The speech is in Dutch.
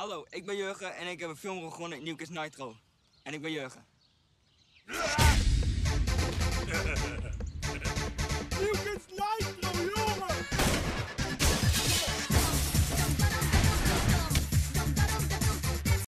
Hallo, ik ben Jurgen en ik heb een film begonnen in Nieuwkes Nitro. En ik ben Jurgen.